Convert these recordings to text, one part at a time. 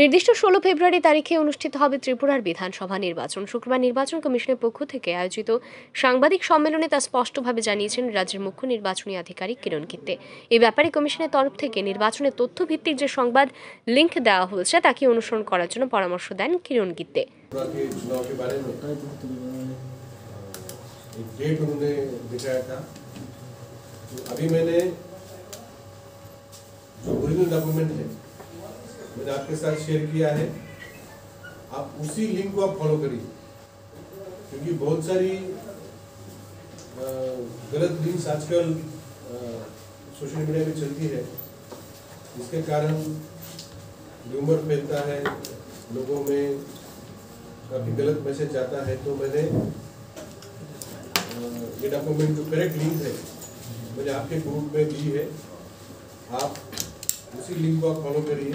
নির্দিষ্ট ষোলো ফেব্রুয়ারি তারিখে অনুষ্ঠিত হবে ত্রিপুরার বিধানসভা নির্বাচন শুক্রবার নির্বাচন কমিশনের পক্ষ থেকে আয়োজিত সাংবাদিক সম্মেলনে তা স্পষ্টভাবে জানিয়েছেন রাজ্যের মুখ্য নির্বাচনী আধিকারিক কিরণ কিত্তে এ ব্যাপারে কমিশনের তরফ থেকে নির্বাচনে তথ্যভিত্তিক যে সংবাদ লিঙ্ক দেওয়া হয়েছে তাকে অনুসরণ করার জন্য পরামর্শ দেন কিরণ কিত্তে जो ओरिजिनल डॉक्यूमेंट है मैंने आपके साथ शेयर किया है आप उसी लिंक को आप फॉलो करिए क्योंकि बहुत सारी गलत लिंक्स आजकल सोशल मीडिया पे चलती है जिसके कारण ह्यूमर फैलता है लोगों में काफ़ी गलत मैसेज आता है तो मैंने ये डॉक्यूमेंट जो करेक्ट लिंक है मैंने आपके ग्रुप में दी है आप उसी लिंक को आप फॉलो करिए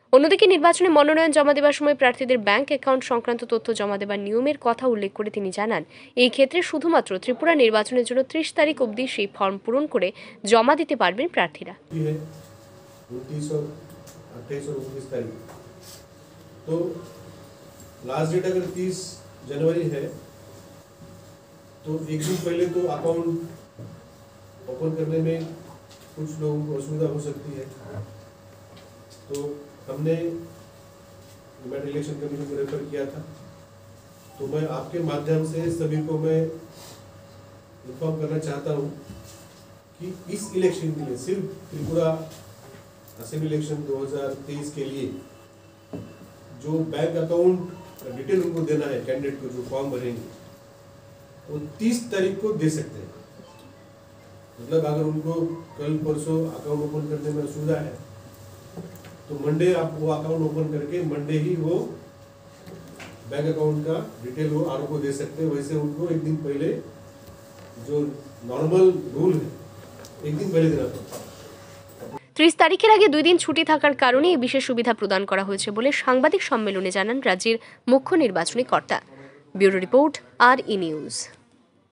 অন্যদিকে নির্বাচনে মনোনয়ন জমা দেওয়ার সময় প্রার্থীদের ব্যাংক অ্যাকাউন্ট সংক্রান্ত তথ্য জমা দেবার নিয়মের কথা উল্লেখ করে তিনি জানান এই ক্ষেত্রে শুধুমাত্র ত্রিপুরা নির্বাচনের জন্য ত্রিশ তারিখ অবধি সেই ফর্ম পূরণ করে জমা দিতে পারবেন প্রার্থীরা ओपन करने में कुछ लोगों को असुविधा हो सकती है तो हमने मैं इलेक्शन कमीशन को रेफर किया था तो मैं आपके माध्यम से सभी को मैं इन्फॉर्म करना चाहता हूँ कि इस इलेक्शन के लिए सिर्फ त्रिपुरा असेंबली इलेक्शन 2023 के लिए जो बैंक अकाउंट डिटेल उनको देना है कैंडिडेट को जो फॉर्म भरेंगे वो तीस तारीख को दे सकते हैं मतलब अगर उनको कल परसों अकाउंट ओपन करने में सुविधा है तो मंडे आप वो अकाउंट ओपन करके मंडे ही वो बैंक अकाउंट का डिटेल वो आर को दे सकते हैं वैसे उनको एक दिन पहले जो नॉर्मल रूल है एक दिन पहले देना पड़ता है ত্রিশ তারিখের আগে দুই দিন ছুটি থাকার কারণে এই বিশেষ সুবিধা প্রদান করা হয়েছে বলে সাংবাদিক সম্মেলনে জানান রাজ্যের মুখ্য নির্বাচনী কর্তা ব্যুরো রিপোর্ট আর ই নিউজ